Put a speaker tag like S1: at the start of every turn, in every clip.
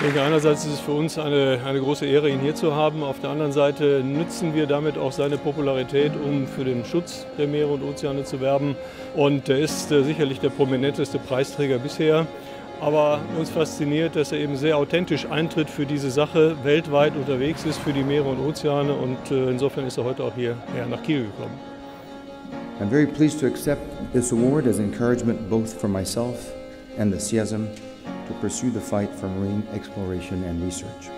S1: Ich denke, einerseits ist es für uns eine, eine große Ehre, ihn hier zu haben. Auf der anderen Seite nützen wir damit auch seine Popularität, um für den Schutz der Meere und Ozeane zu werben. Und er ist äh, sicherlich der prominenteste Preisträger bisher. Aber uns fasziniert, dass er eben sehr authentisch eintritt für diese Sache, weltweit unterwegs ist für die Meere und Ozeane. Und äh, insofern ist er heute auch hierher nach Kiel gekommen.
S2: I'm very pleased to accept this award as encouragement both for myself and the CIASM to pursue the fight for marine exploration and research.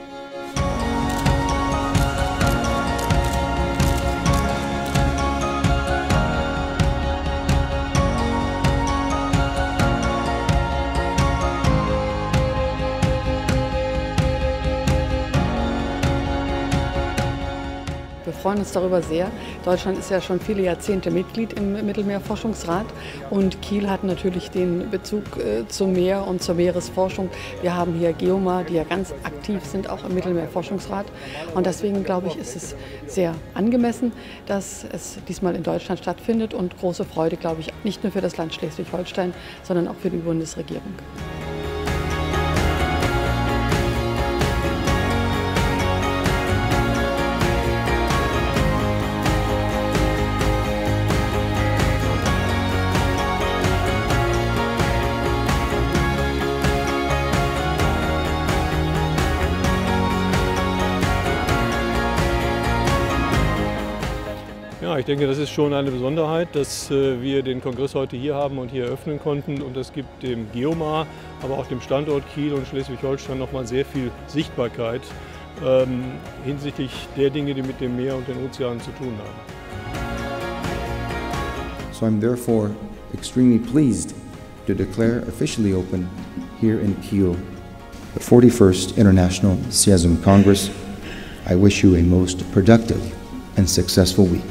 S3: Wir freuen uns darüber sehr. Deutschland ist ja schon viele Jahrzehnte Mitglied im Mittelmeerforschungsrat und Kiel hat natürlich den Bezug äh, zum Meer und zur Meeresforschung. Wir haben hier Geoma, die ja ganz aktiv sind, auch im Mittelmeerforschungsrat. Und deswegen glaube ich, ist es sehr angemessen, dass es diesmal in Deutschland stattfindet und große Freude, glaube ich, nicht nur für das Land Schleswig-Holstein, sondern auch für die Bundesregierung.
S1: Ja, ich denke, das ist schon eine Besonderheit, dass äh, wir den Kongress heute hier haben und hier eröffnen konnten. Und das gibt dem Geomar, aber auch dem Standort Kiel und Schleswig-Holstein nochmal sehr viel Sichtbarkeit ähm, hinsichtlich der Dinge, die mit dem Meer und den Ozeanen zu tun haben.
S2: So I'm therefore extremely pleased to declare officially open here in Kiel the 41st International CIASM Congress. I wish you a most productive and successful week.